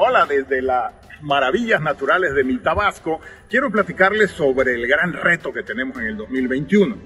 hola desde las maravillas naturales de mi Tabasco. Quiero platicarles sobre el gran reto que tenemos en el 2021.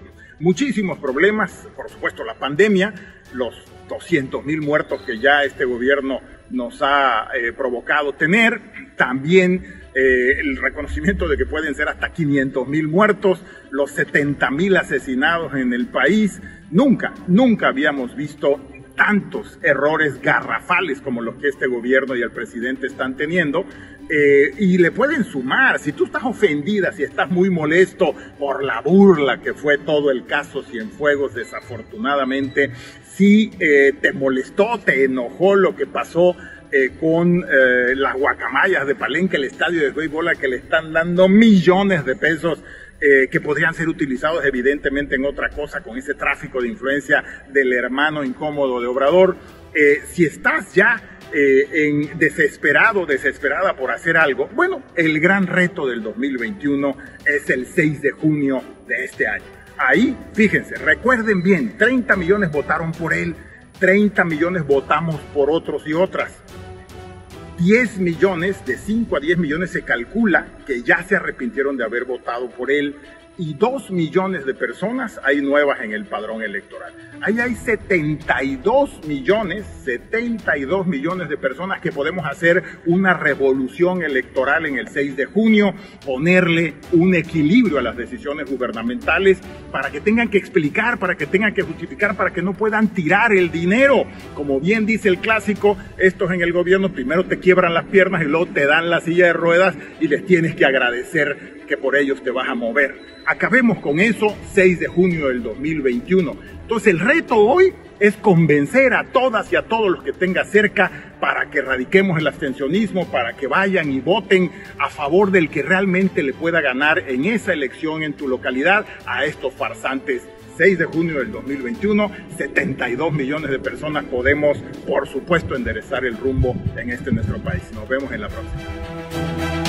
Muchísimos problemas, por supuesto la pandemia, los 200 mil muertos que ya este gobierno nos ha eh, provocado tener, también eh, el reconocimiento de que pueden ser hasta 500 mil muertos, los 70 mil asesinados en el país. Nunca, nunca habíamos visto tantos errores garrafales como los que este gobierno y el presidente están teniendo. Eh, y le pueden sumar, si tú estás ofendida, si estás muy molesto por la burla que fue todo el caso Cienfuegos, desafortunadamente, si eh, te molestó, te enojó lo que pasó eh, con las guacamayas de Palenque, el estadio de béisbol que le están dando millones de pesos eh, que podrían ser utilizados evidentemente en otra cosa con ese tráfico de influencia del hermano incómodo de Obrador. Eh, si estás ya eh, en desesperado, desesperada por hacer algo, bueno, el gran reto del 2021 es el 6 de junio de este año. Ahí, fíjense, recuerden bien, 30 millones votaron por él, 30 millones votamos por otros y otras. 10 millones, de 5 a 10 millones se calcula que ya se arrepintieron de haber votado por él y 2 millones de personas hay nuevas en el padrón electoral. Ahí hay 72 millones, 72 millones de personas que podemos hacer una revolución electoral en el 6 de junio, ponerle un equilibrio a las decisiones gubernamentales para que tengan que explicar, para que tengan que justificar, para que no puedan tirar el dinero. Como bien dice el clásico, estos en el gobierno primero te quiebran las piernas y luego te dan la silla de ruedas y les tienes que agradecer que por ellos te vas a mover. Acabemos con eso 6 de junio del 2021. Entonces el reto hoy es convencer a todas y a todos los que tenga cerca para que radiquemos el abstencionismo, para que vayan y voten a favor del que realmente le pueda ganar en esa elección en tu localidad a estos farsantes 6 de junio del 2021, 72 millones de personas podemos, por supuesto, enderezar el rumbo en este nuestro país. Nos vemos en la próxima.